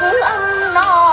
chúng no